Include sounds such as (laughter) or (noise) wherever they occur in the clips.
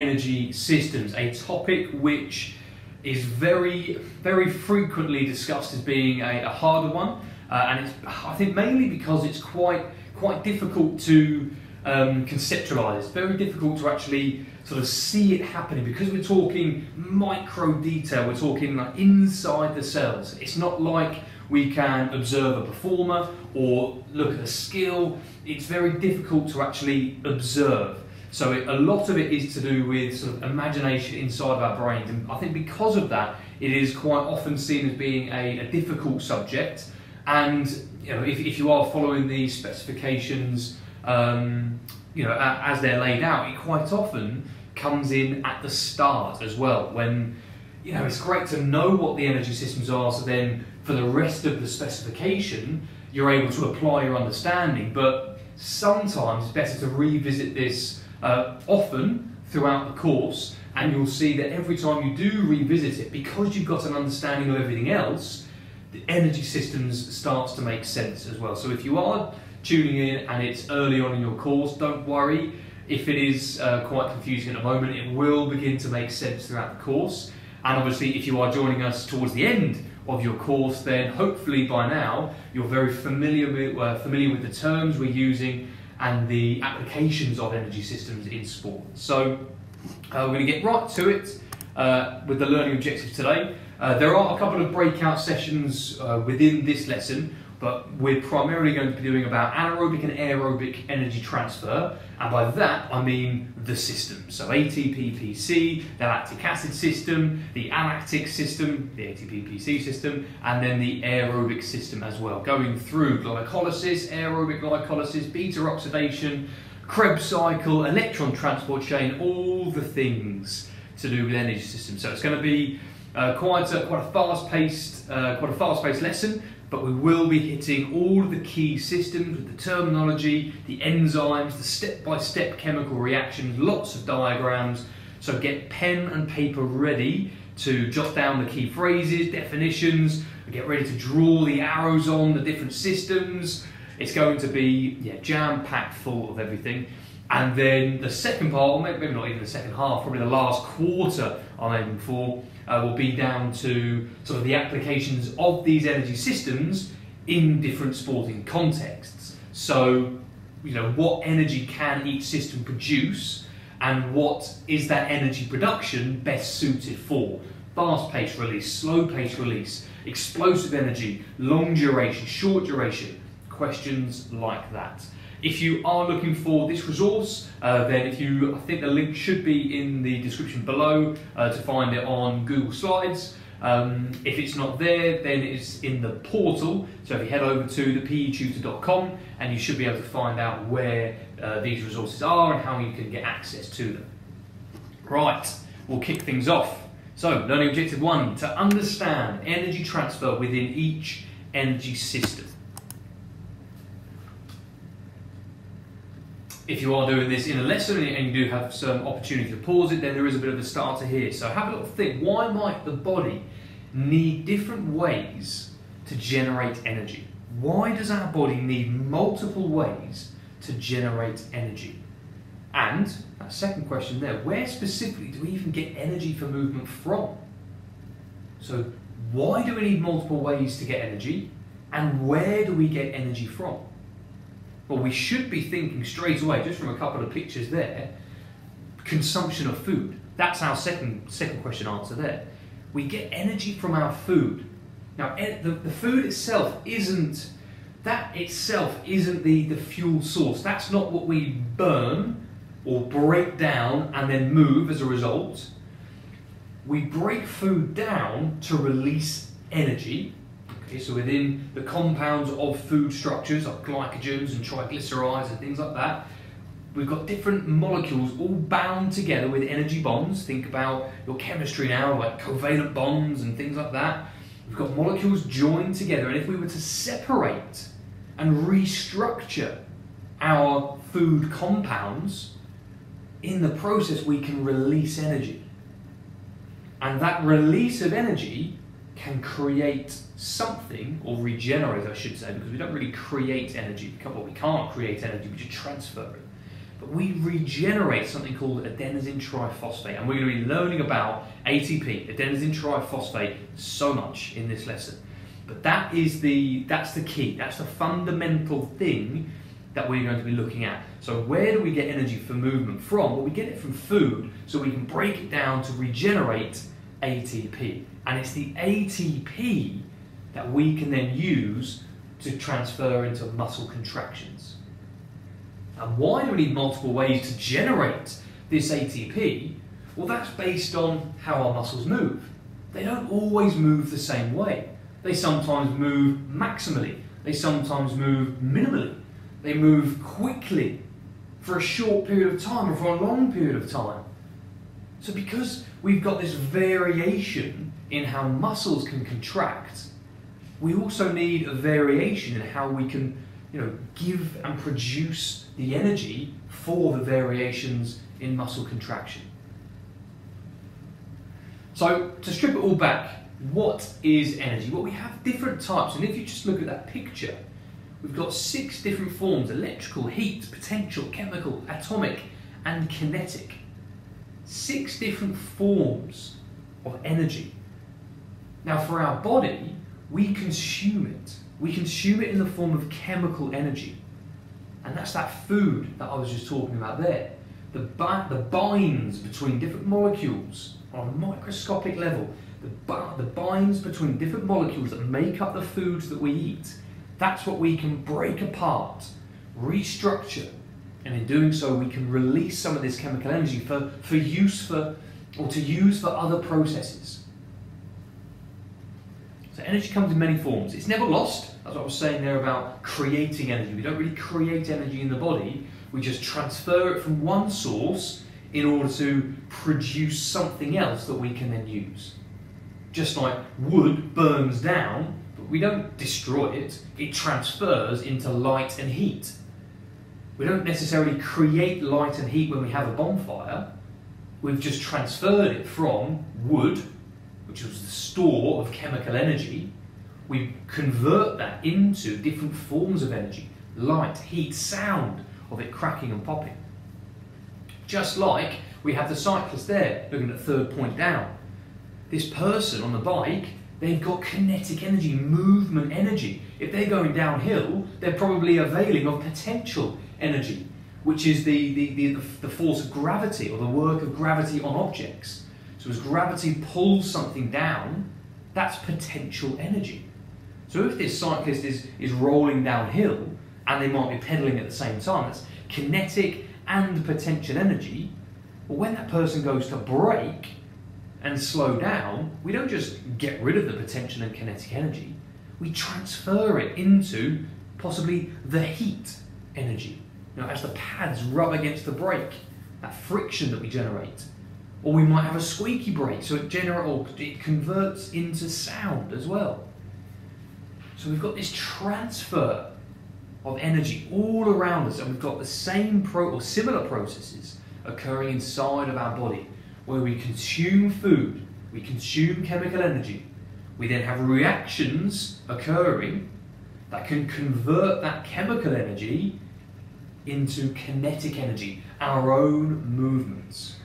energy systems, a topic which is very, very frequently discussed as being a, a harder one, uh, and it's, I think mainly because it's quite, quite difficult to um, conceptualize. It's very difficult to actually sort of see it happening because we're talking micro detail. We're talking like inside the cells. It's not like we can observe a performer or look at a skill. It's very difficult to actually observe. So it, a lot of it is to do with sort of imagination inside of our brains, and I think because of that, it is quite often seen as being a, a difficult subject. And you know, if, if you are following the specifications, um, you know, as they're laid out, it quite often comes in at the start as well. When you know, it's great to know what the energy systems are, so then for the rest of the specification, you're able to apply your understanding. But sometimes it's better to revisit this uh, often throughout the course, and you'll see that every time you do revisit it, because you've got an understanding of everything else, the energy systems starts to make sense as well. So if you are tuning in and it's early on in your course, don't worry. If it is uh, quite confusing at the moment, it will begin to make sense throughout the course. And obviously, if you are joining us towards the end of your course, then hopefully by now you're very familiar with, uh, familiar with the terms we're using and the applications of energy systems in sport. So uh, we're going to get right to it uh, with the learning objectives today. Uh, there are a couple of breakout sessions uh, within this lesson but we're primarily going to be doing about anaerobic and aerobic energy transfer, and by that I mean the system. So ATP-PC, the lactic acid system, the alactic system, the ATP-PC system, and then the aerobic system as well, going through glycolysis, aerobic glycolysis, beta oxidation, Krebs cycle, electron transport chain, all the things to do with energy systems. So it's going to be uh, quite a quite a fast-paced, uh, quite a fast-paced lesson but we will be hitting all of the key systems with the terminology, the enzymes, the step-by-step -step chemical reactions, lots of diagrams. So get pen and paper ready to jot down the key phrases, definitions, get ready to draw the arrows on the different systems. It's going to be yeah, jam-packed full of everything. And then the second part, or maybe not even the second half, probably the last quarter I'm aiming for, uh, will be down to sort of the applications of these energy systems in different sporting contexts. So, you know, what energy can each system produce and what is that energy production best suited for? Fast pace release, slow pace release, explosive energy, long duration, short duration, questions like that. If you are looking for this resource, uh, then if you, I think the link should be in the description below uh, to find it on Google Slides. Um, if it's not there, then it's in the portal. So if you head over to thepetutor.com and you should be able to find out where uh, these resources are and how you can get access to them. Right, we'll kick things off. So, learning objective one, to understand energy transfer within each energy system. If you are doing this in a lesson and you do have some opportunity to pause it, then there is a bit of a starter here. So have a little think. Why might the body need different ways to generate energy? Why does our body need multiple ways to generate energy? And a second question there, where specifically do we even get energy for movement from? So why do we need multiple ways to get energy? And where do we get energy from? Well, we should be thinking straight away, just from a couple of pictures there, consumption of food. That's our second, second question answer there. We get energy from our food. Now, the, the food itself isn't, that itself isn't the, the fuel source. That's not what we burn or break down and then move as a result. We break food down to release energy Okay, so within the compounds of food structures, like glycogens and triglycerides and things like that, we've got different molecules all bound together with energy bonds. Think about your chemistry now, like covalent bonds and things like that. We've got molecules joined together, and if we were to separate and restructure our food compounds, in the process we can release energy. And that release of energy can create something, or regenerate, I should say, because we don't really create energy. Well, we can't create energy, we just transfer it. but we regenerate something called adenosine triphosphate, and we're going to be learning about ATP, adenosine triphosphate, so much in this lesson. But that is the that's the key. That's the fundamental thing that we're going to be looking at. So where do we get energy for movement from? Well, we get it from food, so we can break it down to regenerate ATP. And it's the ATP that we can then use to transfer into muscle contractions. And why do we need multiple ways to generate this ATP? Well, that's based on how our muscles move. They don't always move the same way. They sometimes move maximally, they sometimes move minimally, they move quickly for a short period of time or for a long period of time. So, because we've got this variation in how muscles can contract, we also need a variation in how we can you know, give and produce the energy for the variations in muscle contraction. So to strip it all back, what is energy? Well, we have different types, and if you just look at that picture, we've got six different forms, electrical, heat, potential, chemical, atomic, and kinetic. Six different forms of energy. Now for our body, we consume it. We consume it in the form of chemical energy. And that's that food that I was just talking about there. The, the binds between different molecules on a microscopic level, the, the binds between different molecules that make up the foods that we eat, that's what we can break apart, restructure, and in doing so we can release some of this chemical energy for, for use for, or to use for other processes. So energy comes in many forms. It's never lost. That's what I was saying there about creating energy. We don't really create energy in the body. We just transfer it from one source in order to produce something else that we can then use. Just like wood burns down, but we don't destroy it. It transfers into light and heat. We don't necessarily create light and heat when we have a bonfire. We've just transferred it from wood which was the store of chemical energy, we convert that into different forms of energy light, heat, sound of it cracking and popping. Just like we have the cyclist there looking at third point down. This person on the bike, they've got kinetic energy, movement energy. If they're going downhill, they're probably availing of potential energy, which is the, the, the, the force of gravity or the work of gravity on objects. So as gravity pulls something down, that's potential energy. So if this cyclist is, is rolling downhill and they might be pedaling at the same time, that's kinetic and potential energy. Well, when that person goes to brake and slow down, we don't just get rid of the potential and kinetic energy, we transfer it into possibly the heat energy. You know, as the pads rub against the brake, that friction that we generate. Or we might have a squeaky brake, so it generates, it converts into sound as well. So we've got this transfer of energy all around us, and we've got the same pro or similar processes occurring inside of our body, where we consume food, we consume chemical energy, we then have reactions occurring that can convert that chemical energy into kinetic energy, our own movements.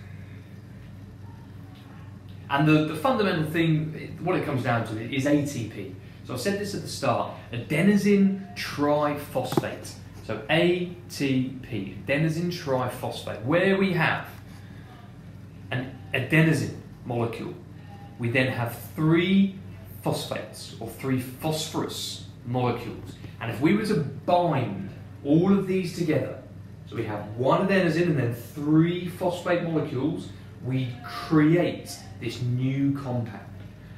And the, the fundamental thing, what it comes down to is ATP. So I said this at the start, adenosine triphosphate. So ATP, adenosine triphosphate, where we have an adenosine molecule, we then have three phosphates or three phosphorus molecules. And if we were to bind all of these together, so we have one adenosine and then three phosphate molecules, we create this new compound,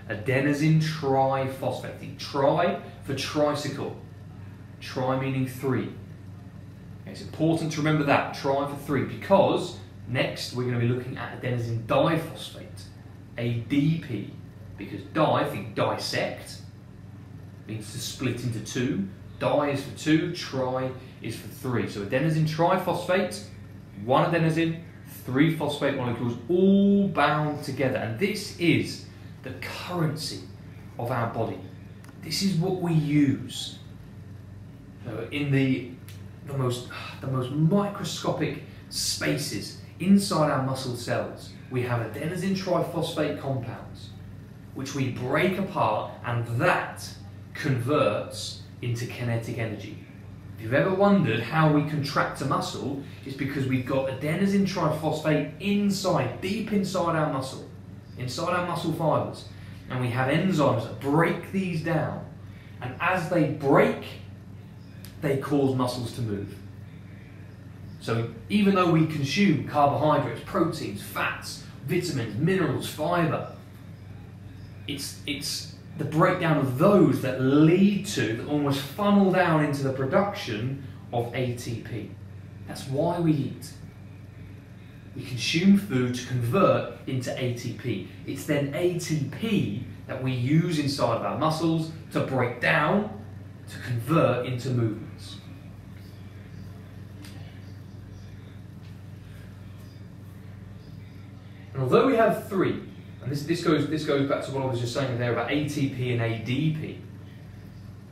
adenosine triphosphate. Tri for tricycle, tri meaning three. It's important to remember that, tri for three, because next we're going to be looking at adenosine diphosphate, ADP, because di, think dissect, means to split into two. Di is for two, tri is for three. So adenosine triphosphate, one adenosine, three phosphate molecules all bound together. And this is the currency of our body. This is what we use uh, in the, the, most, the most microscopic spaces inside our muscle cells, we have adenosine triphosphate compounds, which we break apart, and that converts into kinetic energy. If you've ever wondered how we contract a muscle, it's because we've got adenosine triphosphate inside, deep inside our muscle, inside our muscle fibers, and we have enzymes that break these down. And as they break, they cause muscles to move. So even though we consume carbohydrates, proteins, fats, vitamins, minerals, fiber, it's, it's the breakdown of those that lead to, that almost funnel down into the production of ATP. That's why we eat. We consume food to convert into ATP. It's then ATP that we use inside of our muscles to break down, to convert into movements. And although we have three, and this, this, goes, this goes back to what I was just saying there about ATP and ADP,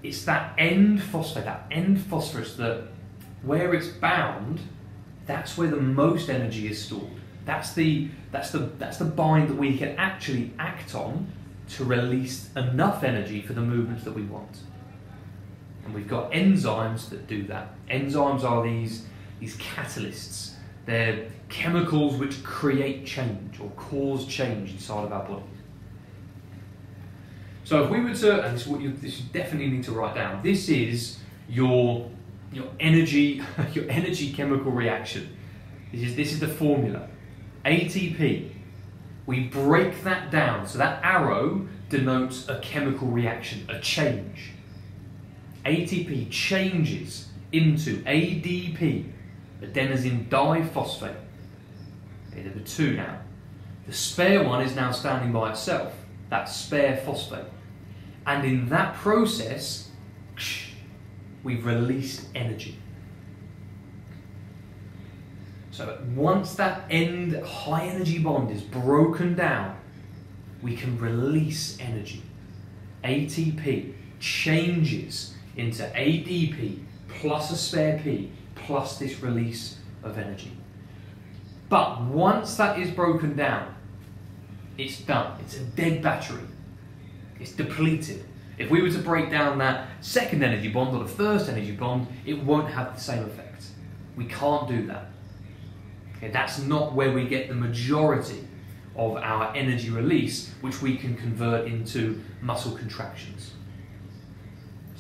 it's that end phosphate, that end phosphorus that where it's bound, that's where the most energy is stored. That's the, that's the, that's the bind that we can actually act on to release enough energy for the movements that we want. And we've got enzymes that do that. Enzymes are these, these catalysts they're chemicals which create change or cause change inside of our body. So if we were to, and this you, this you definitely need to write down. This is your your energy (laughs) your energy chemical reaction. This is this is the formula. ATP. We break that down. So that arrow denotes a chemical reaction, a change. ATP changes into ADP, adenosine diphosphate. Okay, there two now. The spare one is now standing by itself, that spare phosphate. And in that process, we've released energy. So once that end high energy bond is broken down, we can release energy. ATP changes into ADP plus a spare P plus this release of energy. But once that is broken down, it's done. It's a dead battery. It's depleted. If we were to break down that second energy bond or the first energy bond, it won't have the same effect. We can't do that. Okay, that's not where we get the majority of our energy release, which we can convert into muscle contractions.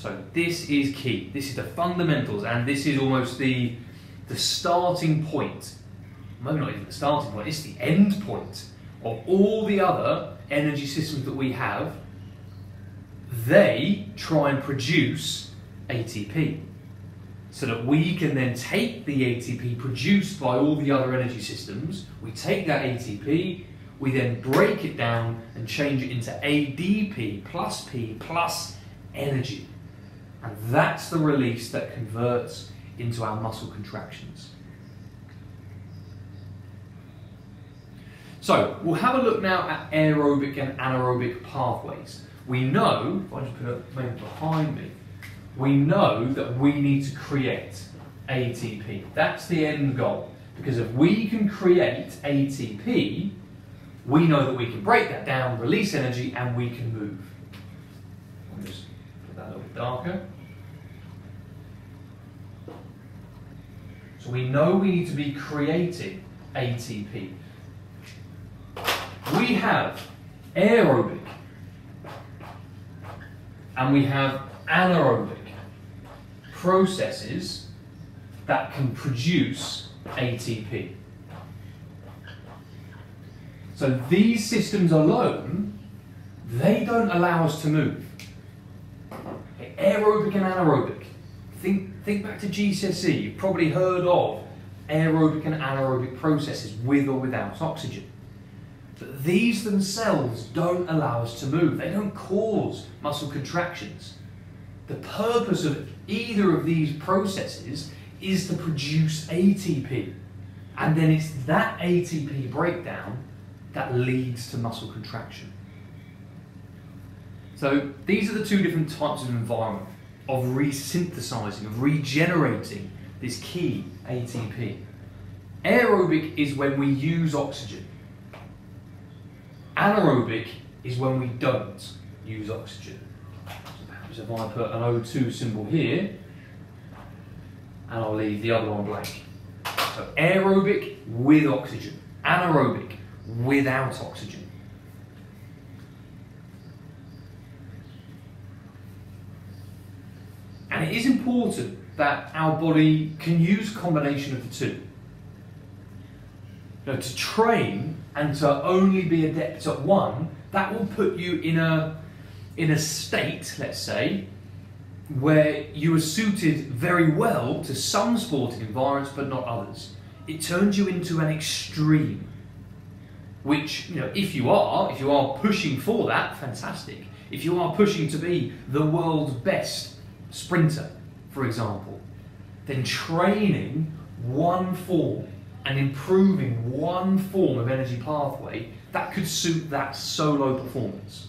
So this is key. This is the fundamentals, and this is almost the the starting point. Maybe not even the starting point. It's the end point of all the other energy systems that we have. They try and produce ATP so that we can then take the ATP produced by all the other energy systems, we take that ATP, we then break it down and change it into ADP plus P plus energy. And that's the release that converts into our muscle contractions. So we'll have a look now at aerobic and anaerobic pathways. We know, if I just put it maybe behind me, we know that we need to create ATP. That's the end goal. Because if we can create ATP, we know that we can break that down, release energy, and we can move. I'll just put that a little bit darker. So we know we need to be creating ATP. We have aerobic and we have anaerobic processes that can produce ATP. So these systems alone, they don't allow us to move. Aerobic and anaerobic. Think Think back to GCSE, you've probably heard of aerobic and anaerobic processes with or without oxygen. But these themselves don't allow us to move. They don't cause muscle contractions. The purpose of either of these processes is to produce ATP. And then it's that ATP breakdown that leads to muscle contraction. So these are the two different types of environment of resynthesizing, of regenerating this key ATP. Aerobic is when we use oxygen. Anaerobic is when we don't use oxygen. So perhaps if I put an O2 symbol here, and I'll leave the other one blank. So aerobic with oxygen, anaerobic without oxygen. And it is important that our body can use combination of the two. You know, to train and to only be adept at one, that will put you in a in a state, let's say, where you are suited very well to some sporting environments but not others. It turns you into an extreme. Which, you know, if you are, if you are pushing for that, fantastic. If you are pushing to be the world's best sprinter, for example, then training one form and improving one form of energy pathway, that could suit that solo performance.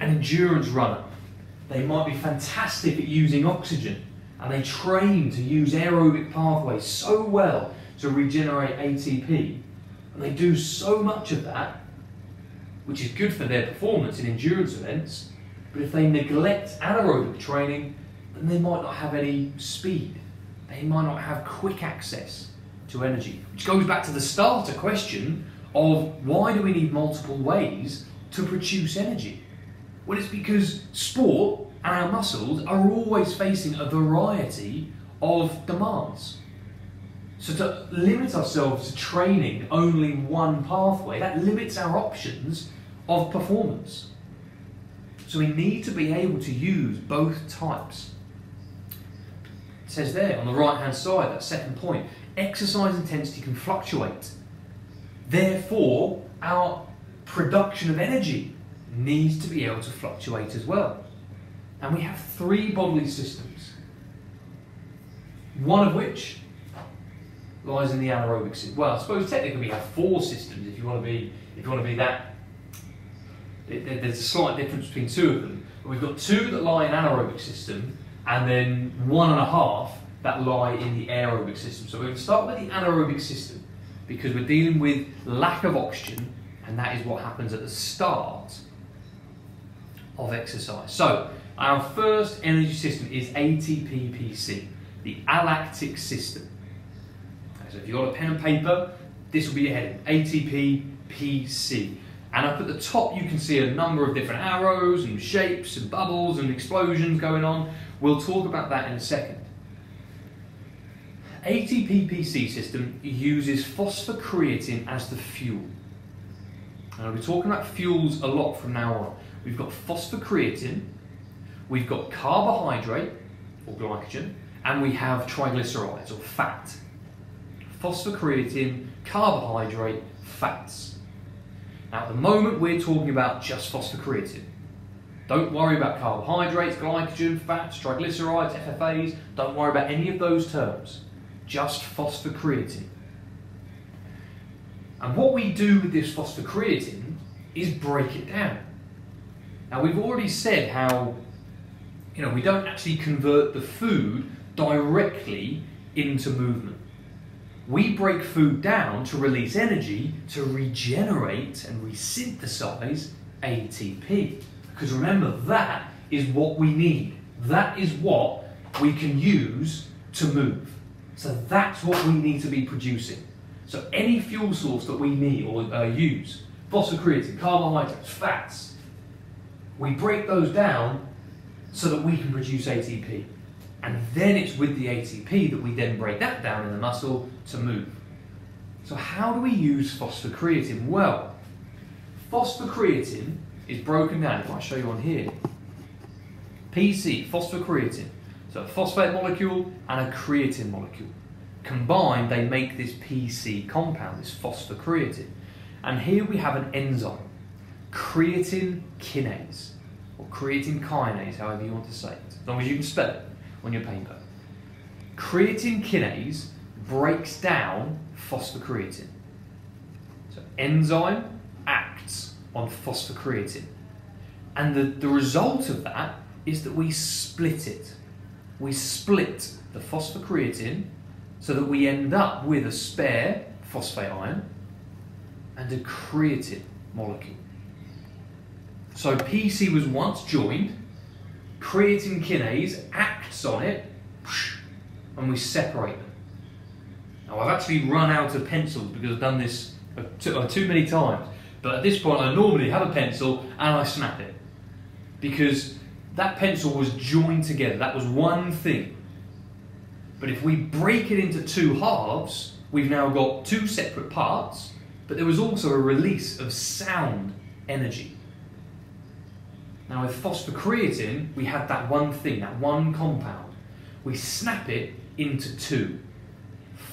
An endurance runner, they might be fantastic at using oxygen and they train to use aerobic pathways so well to regenerate ATP. And they do so much of that, which is good for their performance in endurance events. But if they neglect anaerobic training, then they might not have any speed. They might not have quick access to energy. Which goes back to the starter question of why do we need multiple ways to produce energy? Well, it's because sport and our muscles are always facing a variety of demands. So to limit ourselves to training only one pathway, that limits our options of performance. So we need to be able to use both types. It says there on the right hand side, that second point, exercise intensity can fluctuate. Therefore, our production of energy needs to be able to fluctuate as well. And we have three bodily systems, one of which lies in the anaerobic system. Well, I suppose technically we have four systems if you want to be if you want to be that. There's a slight difference between two of them. We've got two that lie in anaerobic system, and then one and a half that lie in the aerobic system. So we're going to start with the anaerobic system because we're dealing with lack of oxygen, and that is what happens at the start of exercise. So our first energy system is ATP-PC, the alactic system. So if you've got a pen and paper, this will be your heading, ATP-PC. And up at the top you can see a number of different arrows and shapes and bubbles and explosions going on. We'll talk about that in a second. ATP-PC system uses phosphocreatine as the fuel. And I'll be talking about fuels a lot from now on. We've got phosphocreatine, we've got carbohydrate or glycogen, and we have triglycerides or fat. Phosphocreatine, carbohydrate, fats. Now at the moment we're talking about just phosphocreatine. Don't worry about carbohydrates, glycogen, fats, triglycerides, FFAs. Don't worry about any of those terms. Just phosphocreatine. And what we do with this phosphocreatine is break it down. Now we've already said how you know we don't actually convert the food directly into movement. We break food down to release energy to regenerate and resynthesize ATP. Because remember, that is what we need. That is what we can use to move. So that's what we need to be producing. So any fuel source that we need or uh, use, phosphocreatine, carbohydrates, fats, we break those down so that we can produce ATP. And then it's with the ATP that we then break that down in the muscle to move. So how do we use phosphocreatine? Well, phosphocreatine is broken down, if I show you on here, PC, phosphocreatine. So a phosphate molecule and a creatine molecule. Combined, they make this PC compound, this phosphocreatine. And here we have an enzyme creatine kinase, or creatine kinase, however you want to say it, as long as you can spell it on your paper. Creatine kinase breaks down phosphocreatine. So enzyme acts on phosphocreatine. And the, the result of that is that we split it. We split the phosphocreatine, so that we end up with a spare phosphate ion and a creatine molecule. So PC was once joined, creatine kinase acts on it, and we separate them. Now I've actually run out of pencils because I've done this too, uh, too many times, but at this point I normally have a pencil and I snap it because that pencil was joined together, that was one thing. But if we break it into two halves, we've now got two separate parts, but there was also a release of sound energy. Now with phosphocreatine, we had that one thing, that one compound. We snap it into two.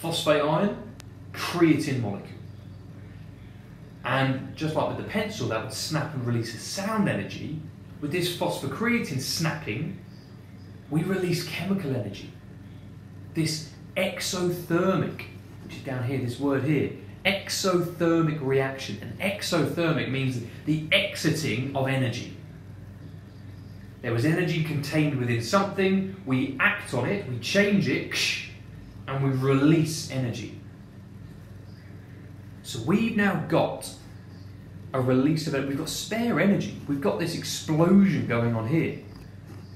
Phosphate ion, creatine molecule. And just like with the pencil, that would snap and release a sound energy, with this phosphocreatine snapping, we release chemical energy. This exothermic, which is down here, this word here, exothermic reaction. And exothermic means the exiting of energy. There was energy contained within something, we act on it, we change it, and we release energy. So we've now got a release of it. We've got spare energy. We've got this explosion going on here.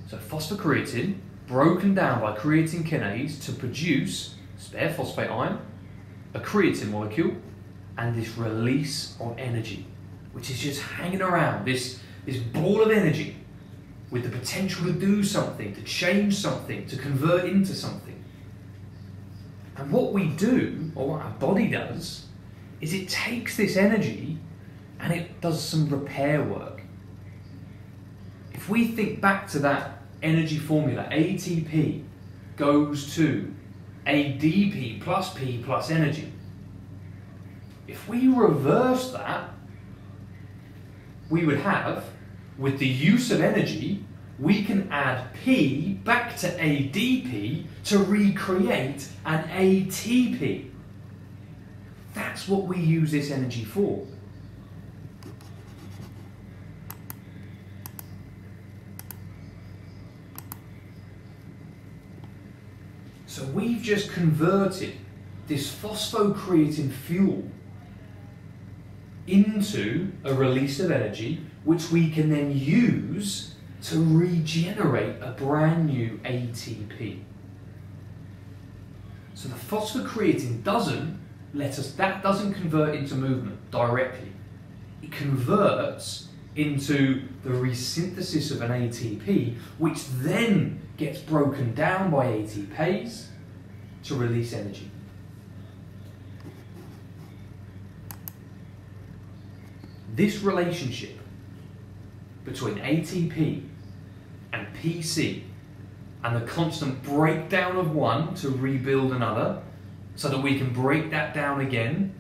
So phosphocreatine broken down by creatine kinase to produce spare phosphate ion, a creatine molecule, and this release of energy, which is just hanging around, this, this ball of energy with the potential to do something, to change something, to convert into something. And what we do, or what our body does, is it takes this energy and it does some repair work. If we think back to that energy formula, ATP goes to ADP plus P plus energy. If we reverse that, we would have, with the use of energy, we can add P back to ADP to recreate an ATP. That's what we use this energy for. So we've just converted this phosphocreatine fuel into a release of energy which we can then use to regenerate a brand new ATP. So the phosphocreatine doesn't let us, that doesn't convert into movement directly. It converts into the resynthesis of an ATP, which then gets broken down by ATPase to release energy. This relationship between ATP and PC and the constant breakdown of one to rebuild another so that we can break that down again,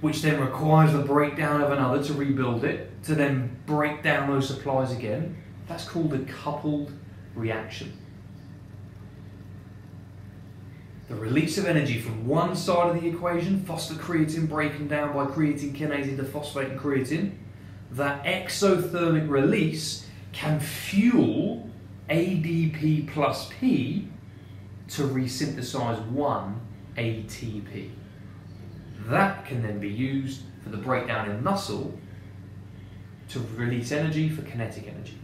which then requires the breakdown of another to rebuild it, to then break down those supplies again. That's called a coupled reaction. The release of energy from one side of the equation, phosphocreatine breaking down by creatine kinase into phosphate and creatine, that exothermic release can fuel ADP plus P to resynthesize one ATP. That can then be used for the breakdown in muscle to release energy for kinetic energy.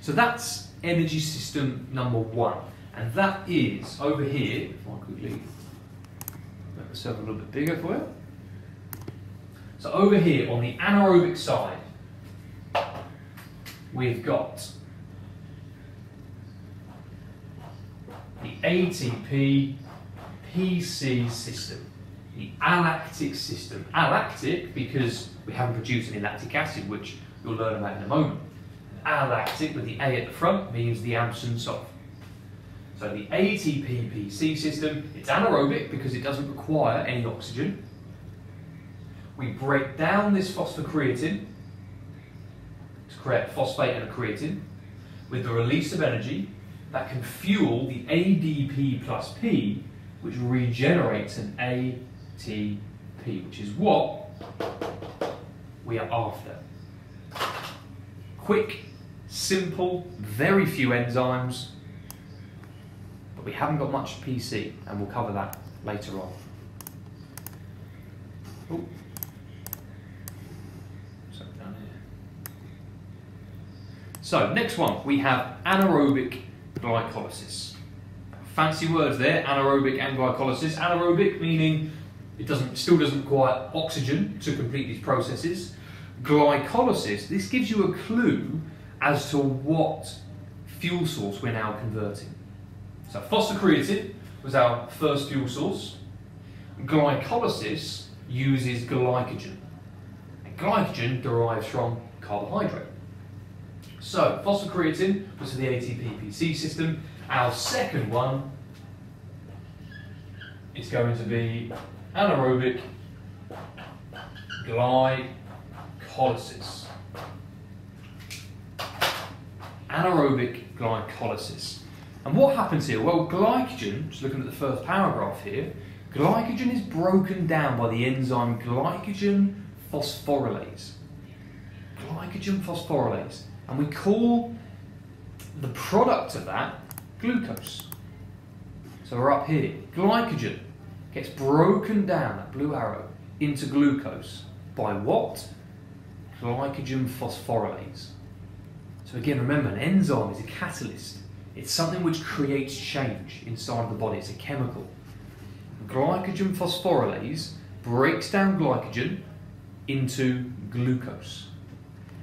So that's energy system number one. And that is over here, if I quickly make myself a little bit bigger for you. So over here on the anaerobic side, we've got the ATP PC system, the alactic system. Alactic because we haven't produced any lactic acid, which you'll learn about in a moment. Alactic with the A at the front means the absence of. So the ATP PC system, it's anaerobic because it doesn't require any oxygen. We break down this phosphocreatine to create phosphate and a creatine with the release of energy that can fuel the ADP plus P, which regenerates an ATP, which is what we are after. Quick, simple, very few enzymes, but we haven't got much PC, and we'll cover that later on. Ooh. So next one, we have anaerobic glycolysis. Fancy words there, anaerobic and glycolysis. Anaerobic meaning it doesn't, still doesn't require oxygen to complete these processes. Glycolysis, this gives you a clue as to what fuel source we're now converting. So phosphocreatine was our first fuel source. Glycolysis uses glycogen. And glycogen derives from carbohydrate. So phosphocreatine was the ATP-PC system. Our second one is going to be anaerobic glycolysis. Anaerobic glycolysis. And what happens here? Well, glycogen, just looking at the first paragraph here, glycogen is broken down by the enzyme glycogen phosphorylase. Glycogen phosphorylase. And we call the product of that glucose. So we're up here. Glycogen gets broken down, that blue arrow, into glucose by what? Glycogen phosphorylase. So again, remember, an enzyme is a catalyst. It's something which creates change inside the body. It's a chemical. Glycogen phosphorylase breaks down glycogen into glucose.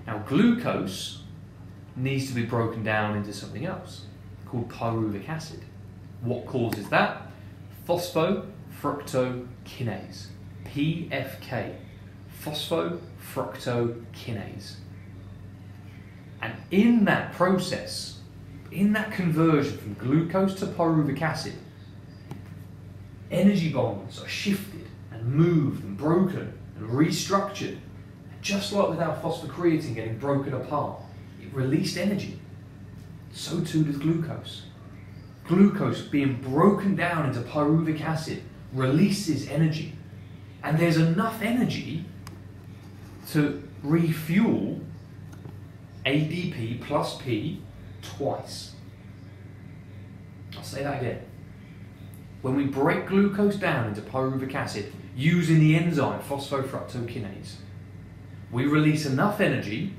Now, glucose needs to be broken down into something else called pyruvic acid. What causes that? Phosphofructokinase, PFK, phosphofructokinase. And in that process, in that conversion from glucose to pyruvic acid, energy bonds are shifted and moved and broken and restructured. Just like with our phosphocreatine getting broken apart, it released energy. So too does glucose. Glucose being broken down into pyruvic acid releases energy. And there's enough energy to refuel ADP plus P twice. I'll say that again. When we break glucose down into pyruvic acid using the enzyme phosphofructokinase, we release enough energy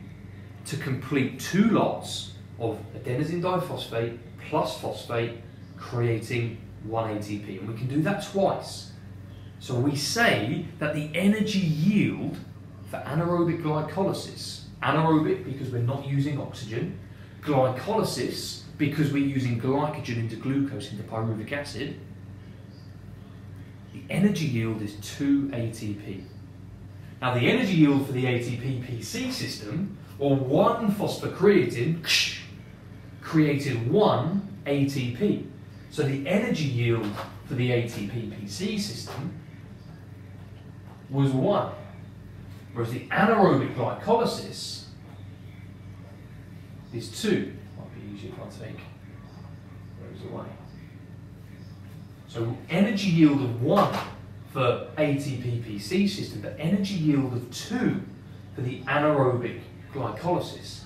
to complete two lots of adenosine diphosphate plus phosphate, creating 1 ATP. And we can do that twice. So we say that the energy yield for anaerobic glycolysis, anaerobic because we're not using oxygen, glycolysis because we're using glycogen into glucose into pyruvic acid, the energy yield is 2 ATP. Now the energy yield for the ATP-PC system, or one phosphocreatine, created one ATP. So the energy yield for the ATP-PC system was 1. Whereas the anaerobic glycolysis is 2. Might be easier if I take those away. So energy yield of 1 for ATP-PC system, but energy yield of 2 for the anaerobic glycolysis.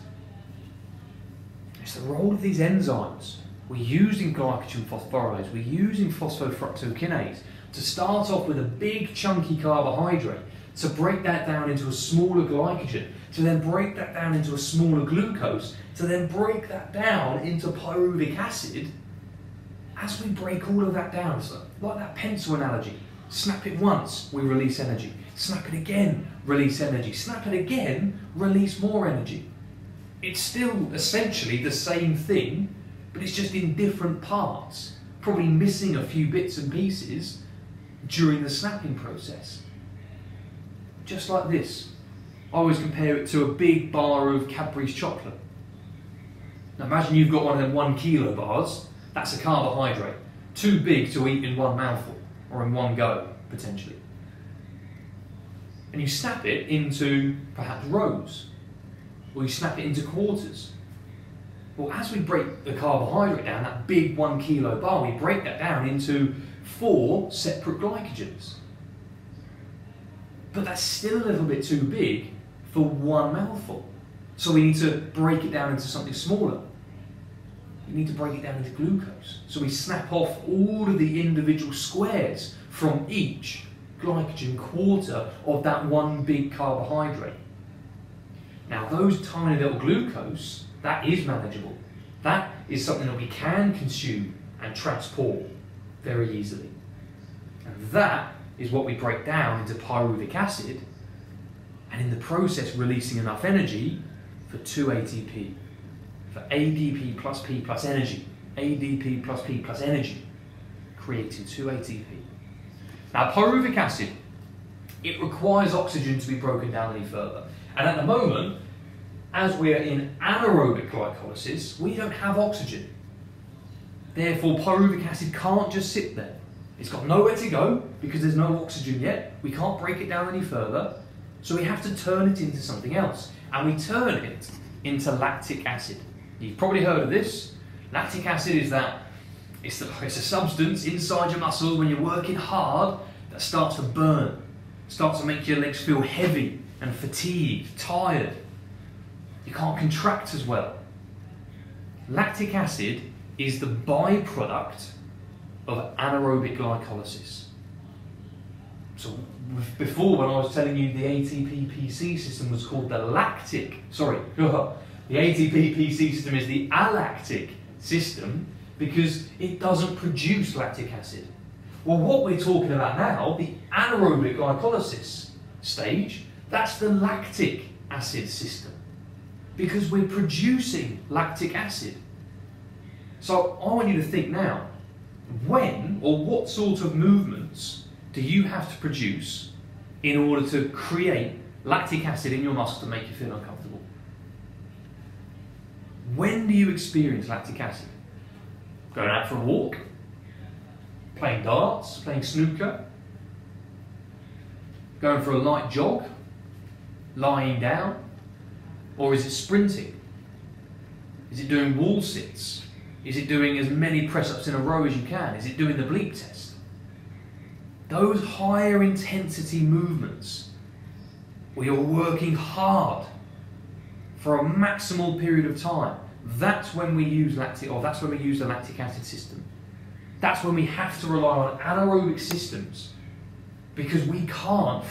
It's the role of these enzymes. We're using glycogen phosphorylase, we're using phosphofructokinase to start off with a big chunky carbohydrate, to break that down into a smaller glycogen, to then break that down into a smaller glucose, to then break that down into pyruvic acid. As we break all of that down, so like that pencil analogy, snap it once, we release energy. Snap it again, release energy. Snap it again, release more energy. It's still essentially the same thing, but it's just in different parts, probably missing a few bits and pieces during the snapping process. Just like this. I always compare it to a big bar of Cadbury's chocolate. Now imagine you've got one of them one kilo bars, that's a carbohydrate, too big to eat in one mouthful or in one go, potentially. And you snap it into perhaps rows, or you snap it into quarters. Well, as we break the carbohydrate down, that big one kilo bar, we break that down into four separate glycogens. But that's still a little bit too big for one mouthful. So we need to break it down into something smaller. We need to break it down into glucose. So we snap off all of the individual squares from each glycogen quarter of that one big carbohydrate. Now, those tiny little glucose, that is manageable. That is something that we can consume and transport very easily. And that is what we break down into pyruvic acid, and in the process, releasing enough energy for 2 ATP, for ADP plus P plus energy, ADP plus P plus energy, creating 2 ATP. Now, pyruvic acid, it requires oxygen to be broken down any further. And at the moment, as we are in anaerobic glycolysis, we don't have oxygen. Therefore, pyruvic acid can't just sit there. It's got nowhere to go because there's no oxygen yet. We can't break it down any further. So we have to turn it into something else. And we turn it into lactic acid. You've probably heard of this. Lactic acid is that it's, the, it's a substance inside your muscles when you're working hard that starts to burn, starts to make your legs feel heavy and fatigued, tired. You can't contract as well. Lactic acid is the byproduct of anaerobic glycolysis. So before, when I was telling you the ATP-PC system was called the lactic, sorry, (laughs) the ATP-PC system is the alactic system because it doesn't produce lactic acid. Well, what we're talking about now, the anaerobic glycolysis stage, that's the lactic acid system because we're producing lactic acid. So I want you to think now, when or what sort of movements do you have to produce in order to create lactic acid in your muscle to make you feel uncomfortable? When do you experience lactic acid? Going out for a walk? Playing darts? Playing snooker? Going for a light jog? Lying down? Or is it sprinting? Is it doing wall sits? Is it doing as many press ups in a row as you can? Is it doing the bleep test? Those higher intensity movements where you're working hard for a maximal period of time, that's when we use lactic, or that's when we use the lactic acid system. That's when we have to rely on anaerobic systems because we can't,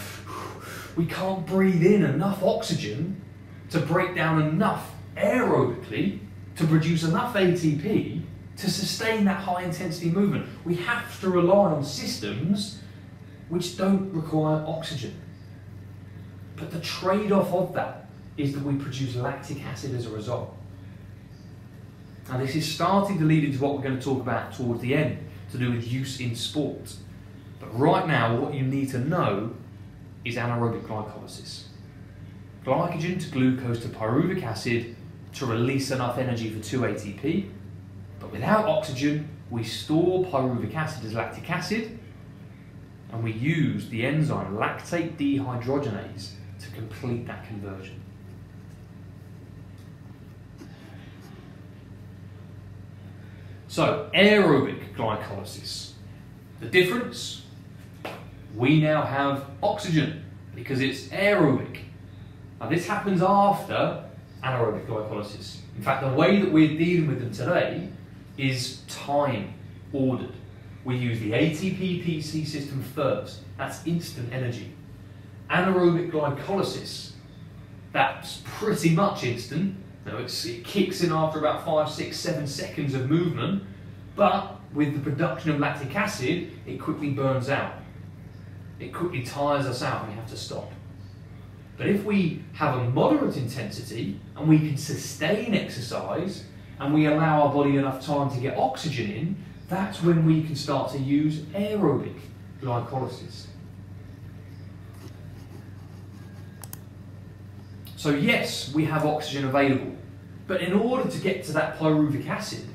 we can't breathe in enough oxygen to break down enough aerobically to produce enough ATP to sustain that high intensity movement. We have to rely on systems which don't require oxygen. But the trade off of that is that we produce lactic acid as a result. Now, this is starting to lead into what we're going to talk about towards the end to do with use in sport. But right now, what you need to know is anaerobic glycolysis. Glycogen to glucose to pyruvic acid to release enough energy for 2 ATP. But without oxygen, we store pyruvic acid as lactic acid and we use the enzyme lactate dehydrogenase to complete that conversion. So, aerobic glycolysis. The difference? We now have oxygen because it's aerobic. Now, this happens after anaerobic glycolysis. In fact, the way that we're dealing with them today is time ordered. We use the ATP-PC system first. That's instant energy. Anaerobic glycolysis, that's pretty much instant. Know, it kicks in after about five, six, seven seconds of movement, but with the production of lactic acid, it quickly burns out. It quickly tires us out and we have to stop. But if we have a moderate intensity and we can sustain exercise and we allow our body enough time to get oxygen in, that's when we can start to use aerobic glycolysis. So yes, we have oxygen available, but in order to get to that pyruvic acid,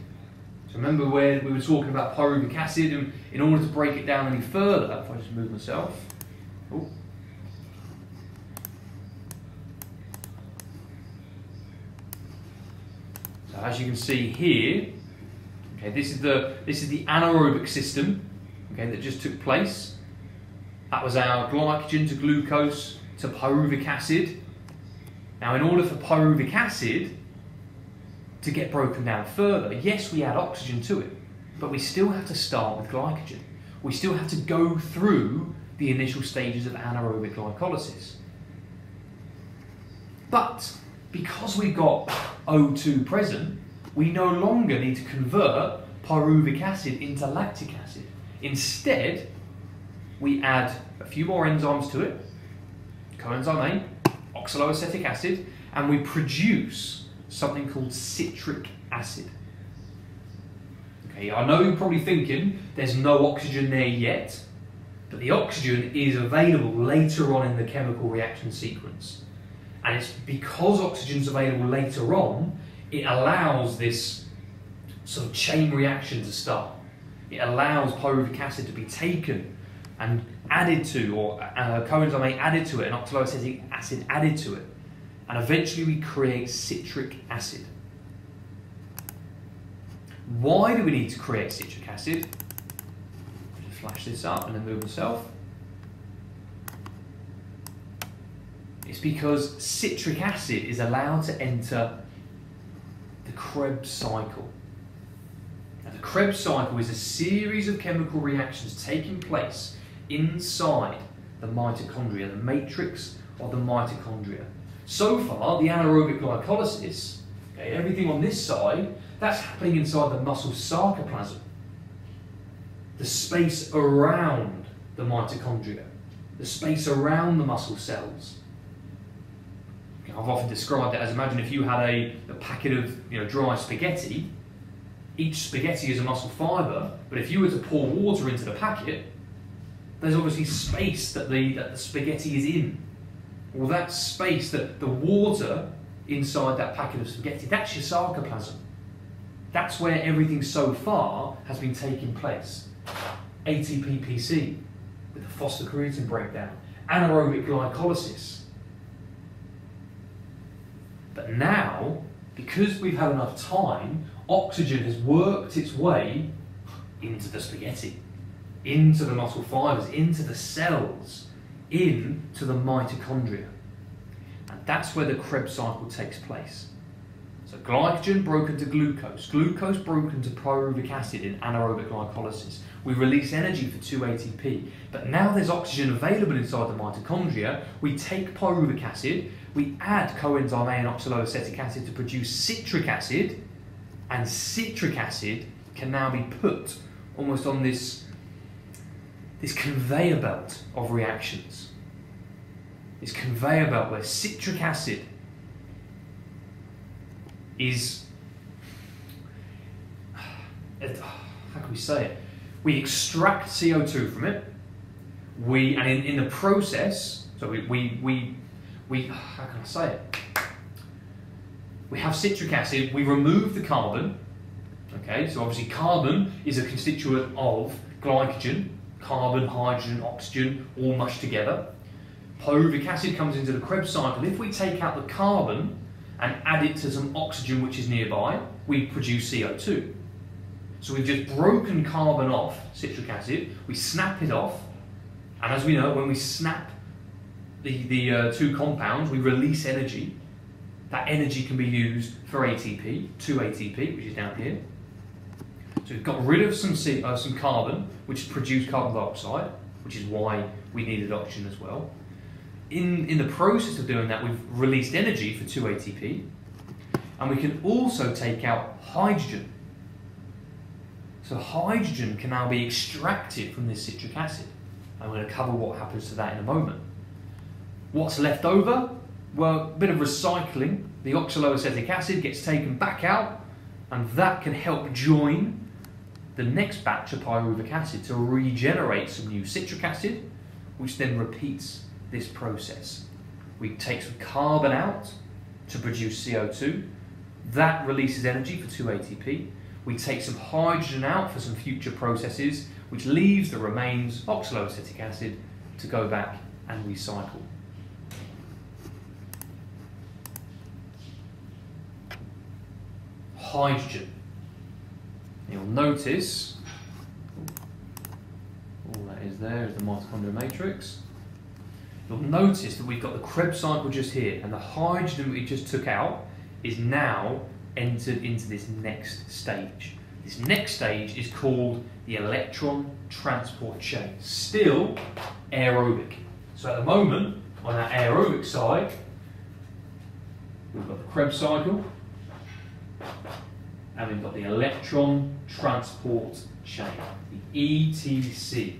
so remember where we were talking about pyruvic acid, and in order to break it down any further, if I just move myself, oh, So as you can see here, okay, this is the this is the anaerobic system, okay, that just took place. That was our glycogen to glucose to pyruvic acid. Now, in order for pyruvic acid to get broken down further, yes, we add oxygen to it, but we still have to start with glycogen. We still have to go through the initial stages of anaerobic glycolysis. But because we've got O2 present, we no longer need to convert pyruvic acid into lactic acid. Instead, we add a few more enzymes to it, coenzyme A, oxaloacetic acid, and we produce something called citric acid. Okay, I know you're probably thinking there's no oxygen there yet, but the oxygen is available later on in the chemical reaction sequence. And it's because oxygen is available later on, it allows this sort of chain reaction to start. It allows pyruvic acid to be taken and added to, or uh, coenzyme A added to it, and oxaloacetic acid added to it. And eventually we create citric acid. Why do we need to create citric acid? Just flash this up and then move myself. It's because citric acid is allowed to enter Krebs cycle. Now, the Krebs cycle is a series of chemical reactions taking place inside the mitochondria, the matrix of the mitochondria. So far, the anaerobic glycolysis, okay, everything on this side, that's happening inside the muscle sarcoplasm, the space around the mitochondria, the space around the muscle cells. I've often described it as imagine if you had a, a packet of you know, dry spaghetti, each spaghetti is a muscle fibre, but if you were to pour water into the packet, there's obviously space that the, that the spaghetti is in. Well, that space, that the water inside that packet of spaghetti, that's your sarcoplasm. That's where everything so far has been taking place. ATPPC with the phosphocreatine breakdown, anaerobic glycolysis. But now, because we've had enough time, oxygen has worked its way into the spaghetti, into the muscle fibres, into the cells, into the mitochondria. And that's where the Krebs cycle takes place. So glycogen broken to glucose, glucose broken to pyruvic acid in anaerobic glycolysis. We release energy for 2-ATP. But now there's oxygen available inside the mitochondria. We take pyruvic acid, we add coenzyme A and oxaloacetic acid to produce citric acid, and citric acid can now be put almost on this, this conveyor belt of reactions. This conveyor belt where citric acid is how can we say it? We extract CO2 from it. We and in, in the process, so we, we, we we, how can I say it? We have citric acid, we remove the carbon, okay, so obviously carbon is a constituent of glycogen, carbon, hydrogen, oxygen, all mushed together. Pyruvic acid comes into the Krebs cycle. If we take out the carbon and add it to some oxygen which is nearby, we produce CO2. So we've just broken carbon off, citric acid, we snap it off, and as we know, when we snap the, the uh, two compounds, we release energy. That energy can be used for ATP, 2-ATP, which is down here. So we've got rid of some, C, uh, some carbon, which produced carbon dioxide, which is why we needed oxygen as well. In, in the process of doing that, we've released energy for 2-ATP, and we can also take out hydrogen. So hydrogen can now be extracted from this citric acid. I'm going to cover what happens to that in a moment. What's left over? Well, a bit of recycling. The oxaloacetic acid gets taken back out, and that can help join the next batch of pyruvic acid to regenerate some new citric acid, which then repeats this process. We take some carbon out to produce CO2. That releases energy for 2-ATP. We take some hydrogen out for some future processes, which leaves the remains oxaloacetic acid to go back and recycle. hydrogen. You'll notice, all that is there is the mitochondrial matrix. You'll notice that we've got the Krebs cycle just here, and the hydrogen we just took out is now entered into this next stage. This next stage is called the electron transport chain, still aerobic. So at the moment, on our aerobic side, we've got the Krebs cycle, and we've got the electron transport chain, the ETC.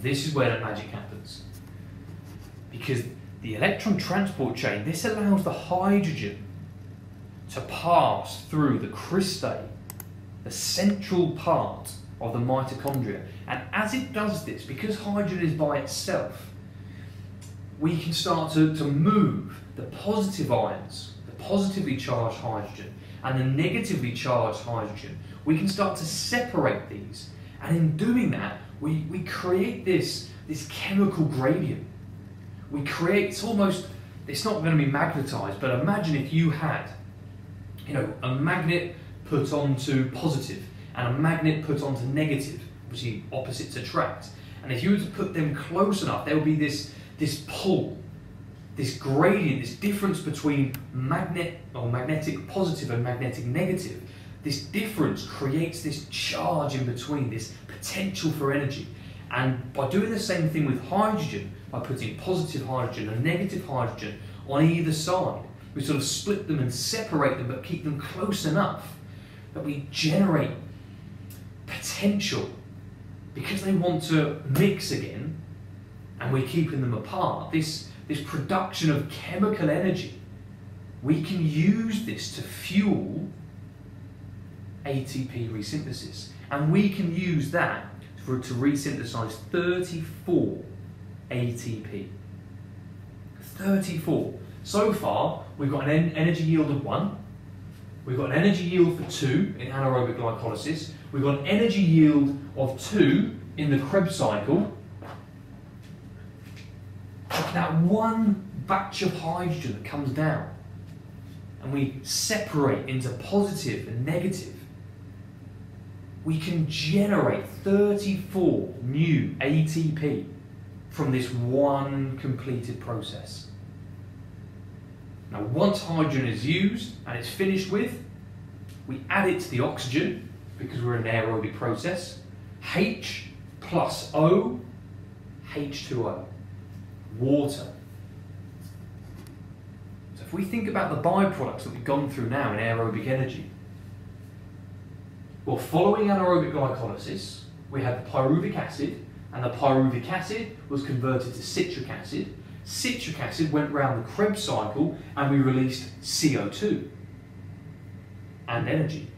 This is where the magic happens. Because the electron transport chain, this allows the hydrogen to pass through the cristae, the central part of the mitochondria. And as it does this, because hydrogen is by itself, we can start to, to move the positive ions, the positively charged hydrogen, and the negatively charged hydrogen. We can start to separate these. And in doing that, we, we create this, this chemical gradient. We create, it's almost, it's not going to be magnetized, but imagine if you had, you know, a magnet put onto positive and a magnet put onto negative, obviously opposites attract. And if you were to put them close enough, there would be this, this pull, this gradient, this difference between magnet or magnetic positive and magnetic negative. This difference creates this charge in between, this potential for energy. And by doing the same thing with hydrogen, by putting positive hydrogen and negative hydrogen on either side, we sort of split them and separate them but keep them close enough that we generate potential because they want to mix again and we're keeping them apart. This, this production of chemical energy, we can use this to fuel ATP resynthesis. And we can use that for, to resynthesize 34 ATP. 34. So far, we've got an energy yield of 1, we've got an energy yield for 2 in anaerobic glycolysis, we've got an energy yield of 2 in the Krebs cycle. That one batch of hydrogen that comes down, and we separate into positive and negative, we can generate 34 new ATP from this one completed process. Now, once hydrogen is used and it's finished with, we add it to the oxygen because we're in an aerobic process. H plus O, H2O, water. So if we think about the byproducts that we've gone through now in aerobic energy, well, following anaerobic glycolysis, we had the pyruvic acid, and the pyruvic acid was converted to citric acid. Citric acid went round the Krebs cycle, and we released CO2 and energy.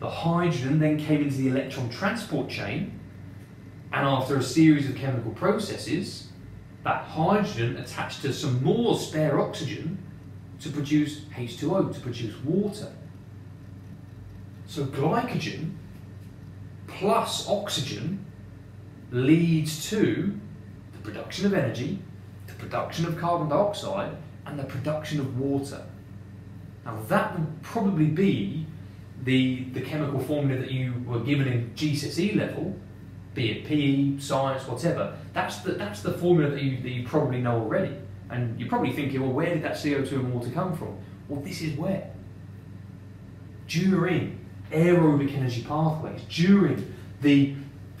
The hydrogen then came into the electron transport chain, and after a series of chemical processes, that hydrogen attached to some more spare oxygen to produce H2O, to produce water. So glycogen plus oxygen leads to the production of energy, the production of carbon dioxide, and the production of water. Now that would probably be the, the chemical formula that you were given in GCSE level, be it PE, science, whatever. That's the, that's the formula that you, that you probably know already. And you're probably thinking, well, where did that CO2 and water come from? Well, this is where. During aerobic energy pathways during the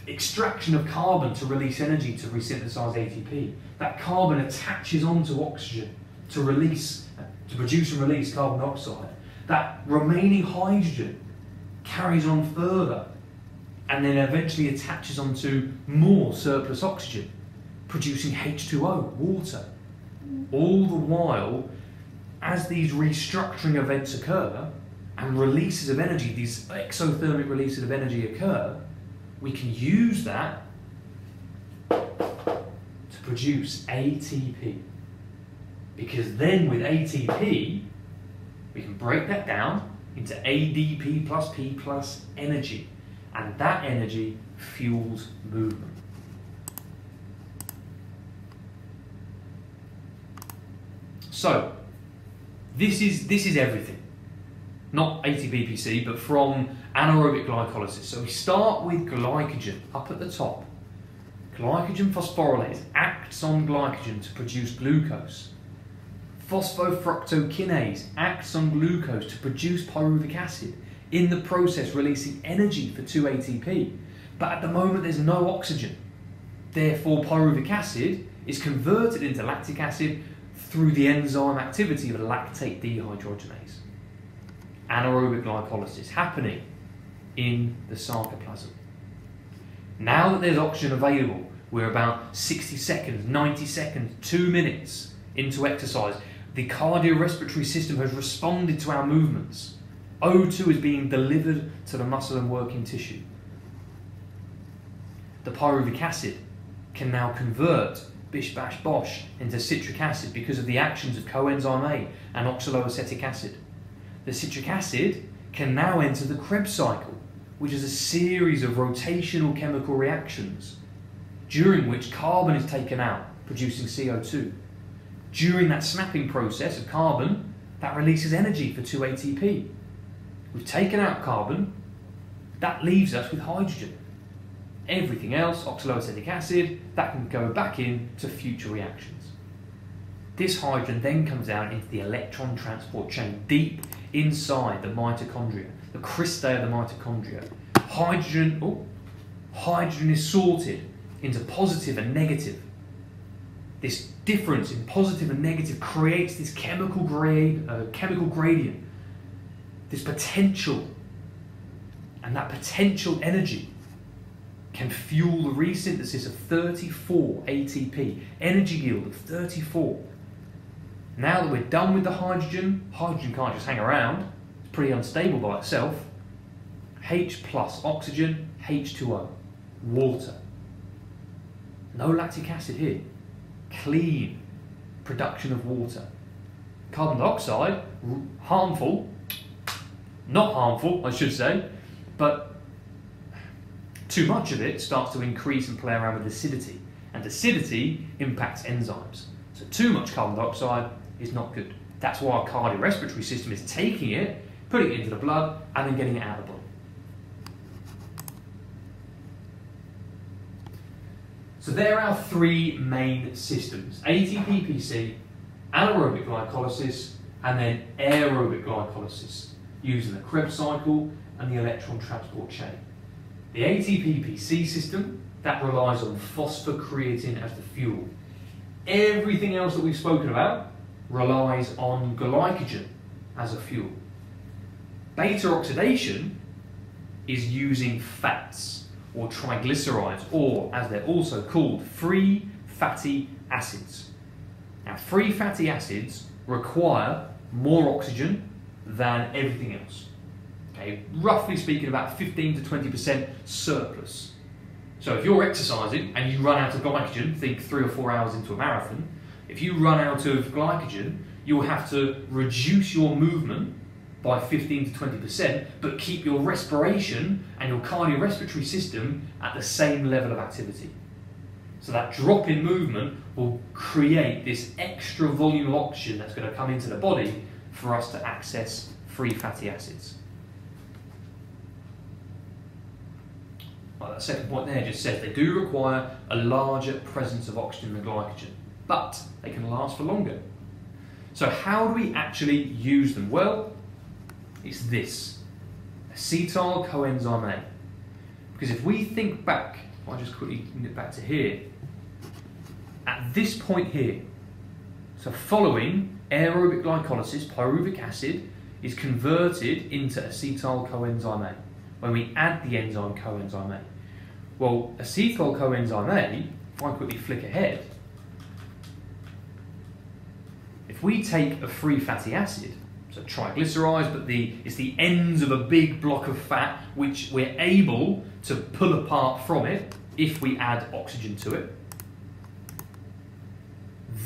extraction of carbon to release energy to resynthesize ATP. That carbon attaches onto oxygen to release, to produce and release carbon dioxide. That remaining hydrogen carries on further and then eventually attaches onto more surplus oxygen, producing H2O, water. All the while, as these restructuring events occur, and releases of energy, these exothermic releases of energy occur, we can use that to produce ATP. Because then with ATP, we can break that down into ADP plus P plus energy. And that energy fuels movement. So, this is, this is everything not ATPPC, but from anaerobic glycolysis. So we start with glycogen up at the top. Glycogen phosphorylase acts on glycogen to produce glucose. phosphofructokinase acts on glucose to produce pyruvic acid, in the process releasing energy for 2-ATP. But at the moment there's no oxygen. Therefore pyruvic acid is converted into lactic acid through the enzyme activity of lactate dehydrogenase. Anaerobic glycolysis happening in the sarcoplasm. Now that there's oxygen available, we're about 60 seconds, 90 seconds, two minutes into exercise. The cardiorespiratory system has responded to our movements. O2 is being delivered to the muscle and working tissue. The pyruvic acid can now convert bish bash bosh into citric acid because of the actions of coenzyme A and oxaloacetic acid. The citric acid can now enter the Krebs cycle, which is a series of rotational chemical reactions during which carbon is taken out, producing CO2. During that snapping process of carbon, that releases energy for 2-ATP. We've taken out carbon, that leaves us with hydrogen. Everything else, oxaloacetic acid, that can go back in to future reactions. This hydrogen then comes out into the electron transport chain deep inside the mitochondria, the cristae of the mitochondria. Hydrogen, oh, hydrogen is sorted into positive and negative. This difference in positive and negative creates this chemical, grade, uh, chemical gradient, this potential, and that potential energy can fuel the resynthesis of 34 ATP, energy yield of 34. Now that we're done with the hydrogen, hydrogen can't just hang around, pretty unstable by itself. H plus oxygen, H2O, water. No lactic acid here. Clean production of water. Carbon dioxide, harmful, not harmful, I should say, but too much of it starts to increase and play around with acidity, and acidity impacts enzymes. So too much carbon dioxide is not good. That's why our cardiorespiratory system is taking it, putting it into the blood, and then getting it out of the body. So there are three main systems, ATP-PC, anaerobic glycolysis, and then aerobic glycolysis, using the Krebs cycle and the electron transport chain. The ATP-PC system, that relies on phosphocreatine as the fuel. Everything else that we've spoken about relies on glycogen as a fuel. Beta oxidation is using fats or triglycerides, or as they're also called, free fatty acids. Now, free fatty acids require more oxygen than everything else. Okay, roughly speaking, about 15 to 20% surplus. So if you're exercising and you run out of glycogen, think three or four hours into a marathon, if you run out of glycogen, you'll have to reduce your movement by 15 to 20%, but keep your respiration and your cardiorespiratory system at the same level of activity. So that drop in movement will create this extra volume of oxygen that's going to come into the body for us to access free fatty acids. Well, that second point there just says they do require a larger presence of oxygen than glycogen, but they can last for longer. So how do we actually use them? Well, it's this, acetyl coenzyme A. Because if we think back, I'll just quickly it back to here, at this point here, so following aerobic glycolysis, pyruvic acid is converted into acetyl coenzyme A when we add the enzyme coenzyme A. Well, acetyl coenzyme A, if I quickly flick ahead, if we take a free fatty acid, so triglycerides, but the, it's the ends of a big block of fat which we're able to pull apart from it if we add oxygen to it.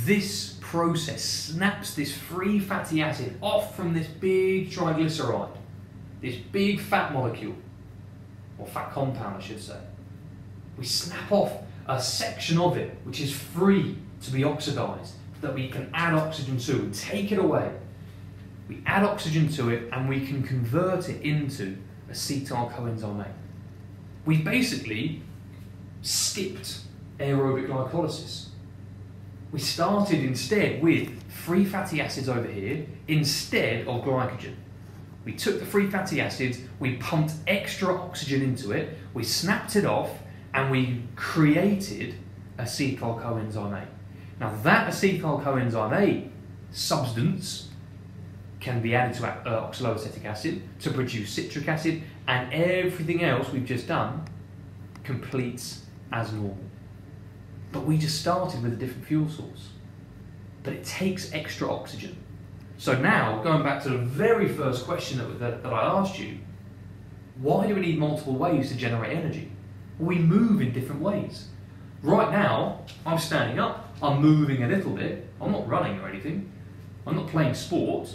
This process snaps this free fatty acid off from this big triglyceride, this big fat molecule, or fat compound I should say we snap off a section of it which is free to be oxidized that we can add oxygen to and take it away. We add oxygen to it and we can convert it into acetyl coenzyme A. We basically skipped aerobic glycolysis. We started instead with free fatty acids over here instead of glycogen. We took the free fatty acids, we pumped extra oxygen into it, we snapped it off, and we created acetyl coenzyme A. Now, that acetyl coenzyme A substance can be added to uh, oxaloacetic acid to produce citric acid, and everything else we've just done completes as normal. But we just started with a different fuel source. But it takes extra oxygen. So now, going back to the very first question that, that, that I asked you, why do we need multiple ways to generate energy? we move in different ways. Right now, I'm standing up, I'm moving a little bit, I'm not running or anything, I'm not playing sport.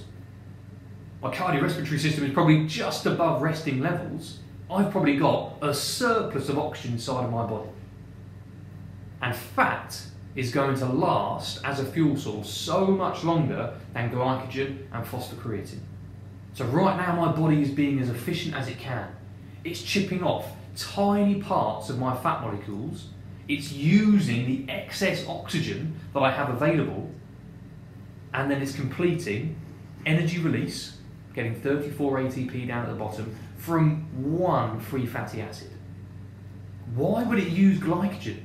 My cardiorespiratory system is probably just above resting levels. I've probably got a surplus of oxygen inside of my body. And fat is going to last as a fuel source so much longer than glycogen and phosphocreatine. So right now my body is being as efficient as it can. It's chipping off tiny parts of my fat molecules, it's using the excess oxygen that I have available, and then it's completing energy release, getting 34 ATP down at the bottom, from one free fatty acid. Why would it use glycogen?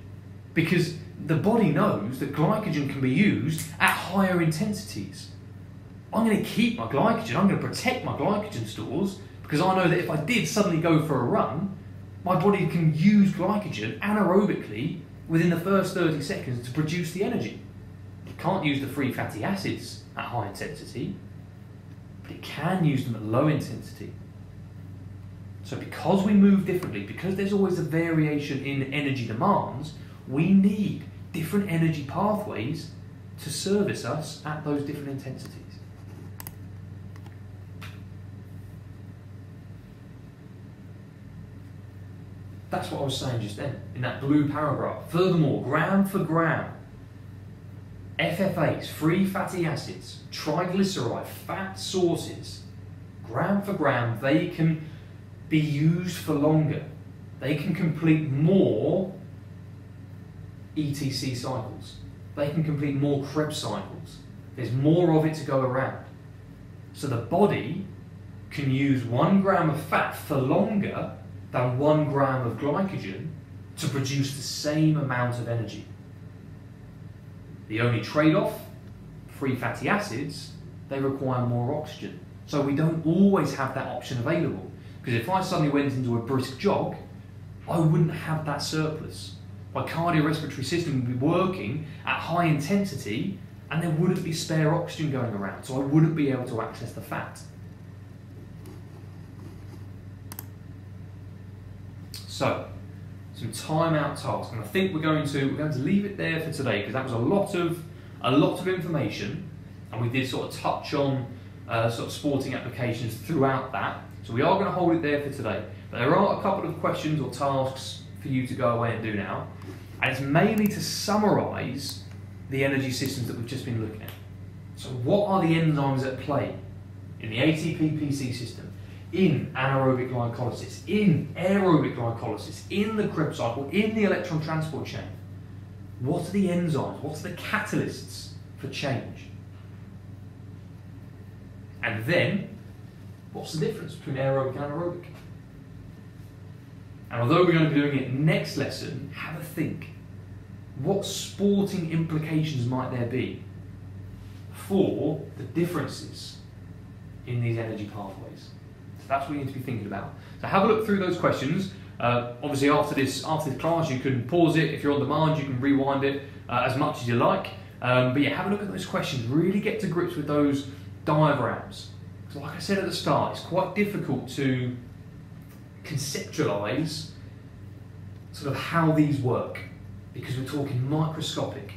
Because the body knows that glycogen can be used at higher intensities. I'm going to keep my glycogen, I'm going to protect my glycogen stores because I know that if I did suddenly go for a run, my body can use glycogen anaerobically within the first 30 seconds to produce the energy. It can't use the free fatty acids at high intensity, but it can use them at low intensity. So because we move differently, because there's always a variation in energy demands, we need different energy pathways to service us at those different intensities. That's what I was saying just then, in that blue paragraph. Furthermore, gram for gram, FFAs, free fatty acids, triglyceride, fat sources, gram for gram, they can be used for longer. They can complete more ETC cycles. They can complete more Krebs cycles. There's more of it to go around. So the body can use one gram of fat for longer than one gram of glycogen to produce the same amount of energy. The only trade-off, free fatty acids, they require more oxygen. So we don't always have that option available. Because if I suddenly went into a brisk jog, I wouldn't have that surplus. My cardiorespiratory system would be working at high intensity and there wouldn't be spare oxygen going around, so I wouldn't be able to access the fat. So, some time-out tasks, and I think we're going to we're going to leave it there for today because that was a lot of a lot of information, and we did sort of touch on uh, sort of sporting applications throughout that. So we are going to hold it there for today. But there are a couple of questions or tasks for you to go away and do now, and it's mainly to summarise the energy systems that we've just been looking at. So what are the enzymes at play in the ATP-PC system? In anaerobic glycolysis, in aerobic glycolysis, in the Krebs cycle, in the electron transport chain. What are the enzymes? What's the catalysts for change? And then, what's the difference between aerobic and anaerobic? And although we're going to be doing it next lesson, have a think. What sporting implications might there be for the differences in these energy pathways? That's what you need to be thinking about. So have a look through those questions. Uh, obviously, after this after this class, you can pause it. If you're on demand, you can rewind it uh, as much as you like. Um, but yeah, have a look at those questions. Really get to grips with those diagrams. So, like I said at the start, it's quite difficult to conceptualize sort of how these work because we're talking microscopic.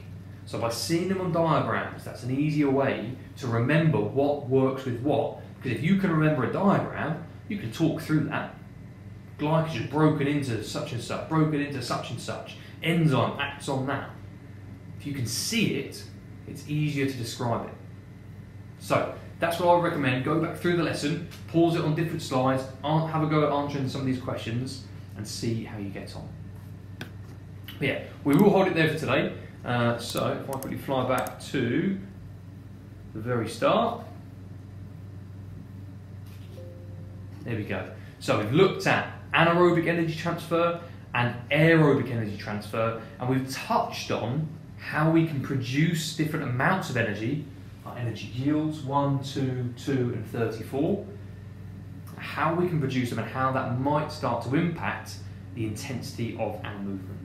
So by seeing them on diagrams, that's an easier way to remember what works with what because if you can remember a diagram, you can talk through that. Glycogen broken into such and such, broken into such and such. Enzyme acts on that. If you can see it, it's easier to describe it. So, that's what I recommend. Go back through the lesson, pause it on different slides, have a go at answering some of these questions, and see how you get on. But yeah, we will hold it there for today. Uh, so if I quickly fly back to the very start, there we go. So we've looked at anaerobic energy transfer and aerobic energy transfer, and we've touched on how we can produce different amounts of energy, our energy yields, 1, 2, 2, and 34, how we can produce them and how that might start to impact the intensity of our movement.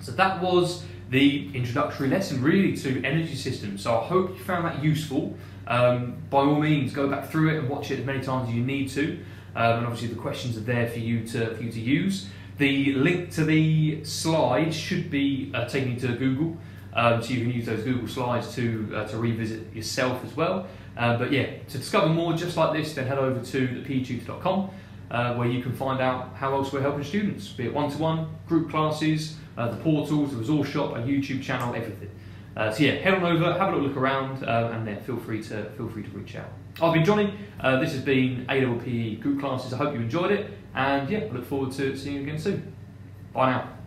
So that was the introductory lesson really to energy systems. So I hope you found that useful. Um, by all means, go back through it and watch it as many times as you need to. Um, and obviously the questions are there for you to for you to use. The link to the slides should be uh, taken to Google, um, so you can use those Google slides to uh, to revisit yourself as well. Uh, but yeah, to discover more just like this, then head over to thepetutor.com uh, where you can find out how else we're helping students, be it one-to-one, group classes, uh, the portals, the resource shop, a YouTube channel, everything. Uh, so yeah, head on over, have a little look around, uh, and then feel free to feel free to reach out. I've been Johnny. Uh, this has been AWPE group classes. I hope you enjoyed it, and yeah, I look forward to seeing you again soon. Bye now.